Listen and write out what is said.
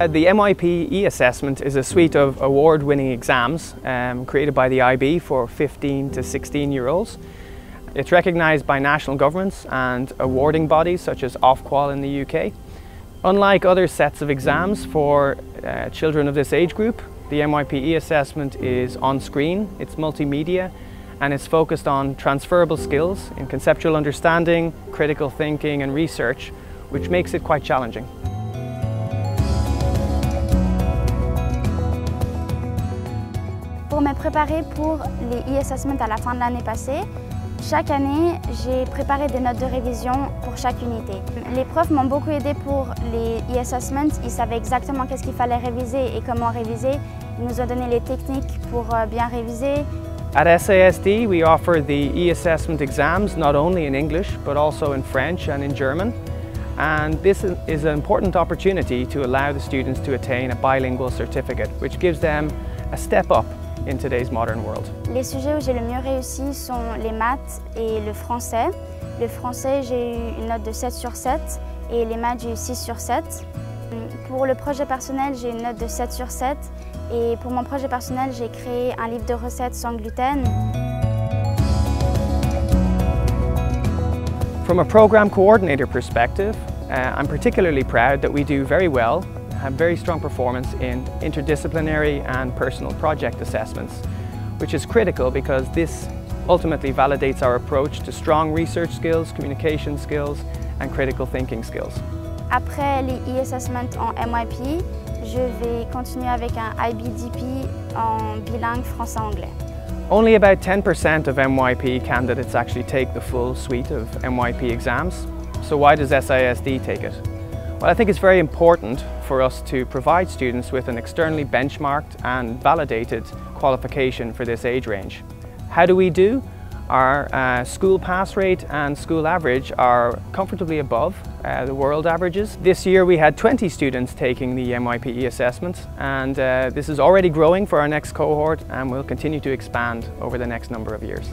Uh, The MYP e-assessment is a suite of award-winning exams um, created by the IB for 15 to 16 year olds. It's recognised by national governments and awarding bodies such as Ofqual in the UK. Unlike other sets of exams for uh, children of this age group, the MYP e-assessment is on screen, it's multimedia and it's focused on transferable skills in conceptual understanding, critical thinking and research, which makes it quite challenging. Pour me préparer pour les e-assessments à la fin de l'année passée, chaque année, j'ai préparé des notes de révision pour chaque unité. Les profs m'ont beaucoup aidé pour les e-assessments. Ils savaient exactement qu'est-ce qu'il fallait réviser et comment réviser. Ils nous ont donné les techniques pour euh, bien réviser. At SASD, we offer the e-assessment exams not only in English, but also in French and in German. And this is an important opportunity to allow the students to attain a bilingual certificate, which gives them a step up in today's modern world. Les sujets où j'ai le mieux réussi sont les maths et le français. Le français, j'ai eu une note de 7 sur 7 et les maths, j'ai eu 6 sur 7. Pour le projet personnel, j'ai une note de 7 sur 7 et pour mon projet personnel, j'ai créé un livre de recettes sans gluten. From a program coordinator perspective, uh, I'm particularly proud that we do very well, have very strong performance in interdisciplinary and personal project assessments, which is critical because this ultimately validates our approach to strong research skills, communication skills and critical thinking skills. Après les e-assessments en MYP, je vais continuer avec un IBDP en bilingue français-anglais. Only about 10% of MYP candidates actually take the full suite of MYP exams. So why does SISD take it? Well, I think it's very important for us to provide students with an externally benchmarked and validated qualification for this age range. How do we do? Our uh, school pass rate and school average are comfortably above uh, the world averages. This year we had 20 students taking the MYP e-assessment and uh, this is already growing for our next cohort and will continue to expand over the next number of years.